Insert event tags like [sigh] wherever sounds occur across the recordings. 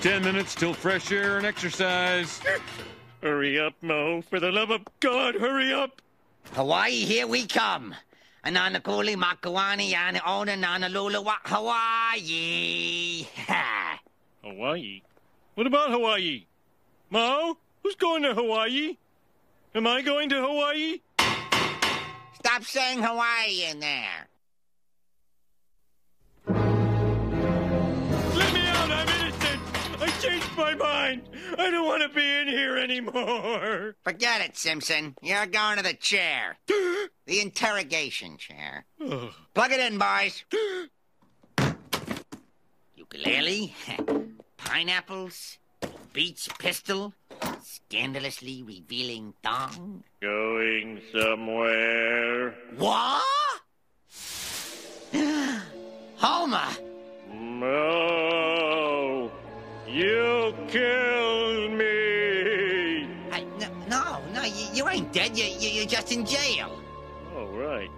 Ten minutes till fresh air and exercise. [laughs] Hurry up, Moe. For the love of God, hurry up. Hawaii, here we come. Ananakuli, Makawani, Yana Ona, Nanalula, wa- Hawaii. [laughs] Hawaii? What about Hawaii? Moe? Who's going to Hawaii? Am I going to Hawaii? Stop saying Hawaii in there. Changed my mind! I don't want to be in here anymore! Forget it, Simpson. You're going to the chair. [gasps] the interrogation chair. Ugh. Plug it in, boys. Ukulele, [laughs] pineapples, beach pistol, scandalously revealing thong. Going somewhere. What? You, you ain't dead. You, you, you're just in jail. All right.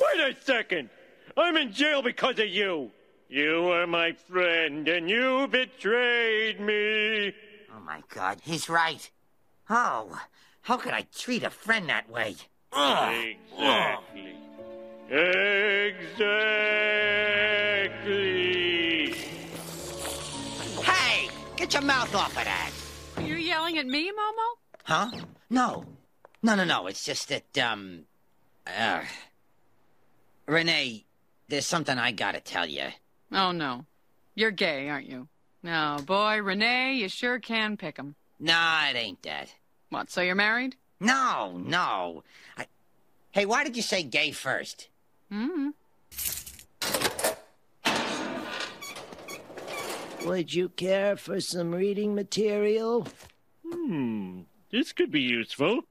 Wait a second! I'm in jail because of you! You were my friend, and you betrayed me! Oh, my God, he's right. Oh, how could I treat a friend that way? Ugh. Exactly. Exactly. Hey, get your mouth off of that. You're yelling at me, Momo? Huh? No. No, no, no. It's just that, um. Uh, Renee, there's something I gotta tell you. Oh, no. You're gay, aren't you? No, boy, Renee, you sure can pick 'em. Nah, it ain't that. What, so you're married? No, no. I... Hey, why did you say gay first? Mm-hmm. Would you care for some reading material? Hmm. This could be useful.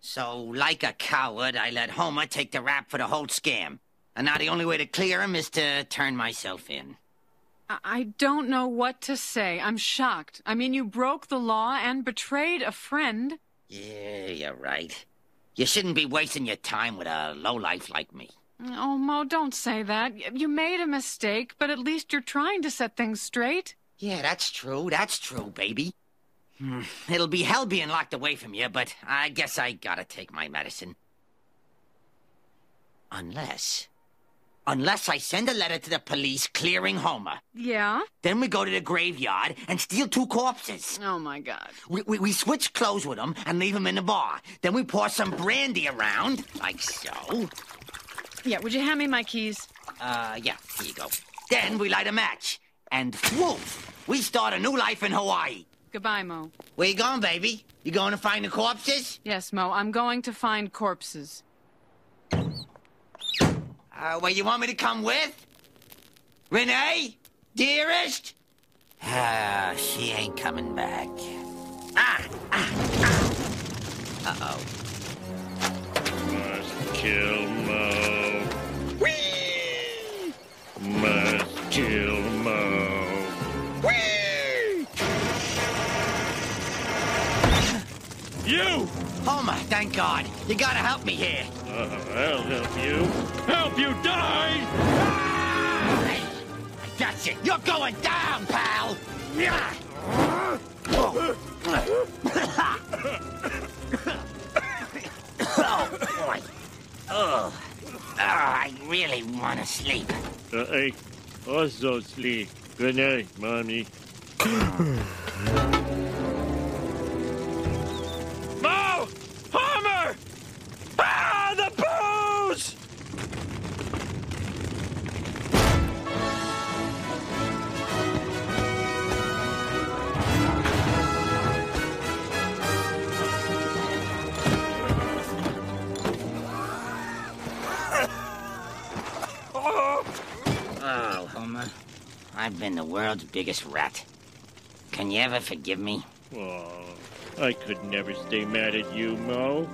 So, like a coward, I let Homer take the rap for the whole scam. And now the only way to clear him is to turn myself in. I-, I don't know what to say. I'm shocked. I mean, you broke the law and betrayed a friend. Yeah, you're right. You shouldn't be wasting your time with a lowlife like me. Oh, Moe, don't say that. You made a mistake, but at least you're trying to set things straight. Yeah, that's true. That's true, baby. Hmm, It'll be hell being locked away from you, but I guess I gotta take my medicine. Unless. Unless I send a letter to the police clearing Homer. Yeah? Then we go to the graveyard and steal two corpses. Oh, my God. We, we, we switch clothes with them and leave them in the bar. Then we pour some brandy around, like so. Yeah, would you hand me my keys? Uh, yeah, here you go. Then we light a match. And woof, we start a new life in Hawaii. Goodbye, Moe. Where you going, baby? You going to find the corpses? Yes, Moe, I'm going to find corpses. Uh, where you want me to come with? Renee? Dearest? Ah, she ain't coming back. Ah, ah, ah. Uh-oh. Must kill You! Homer, thank God. You gotta help me here. Uh, I'll help you. Help you die! I got you. You're going down, pal. Yeah. oh, boy. Oh. Oh, I really want to sleep. Uh, I also sleep. Good night, Mommy. I've been the world's biggest rat. Can you ever forgive me? Oh, I could never stay mad at you, Moe.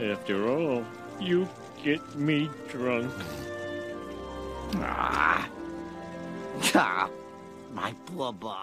After all, you get me drunk. Ah. Ah, my poor boy.